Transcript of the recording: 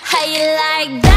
How you like that?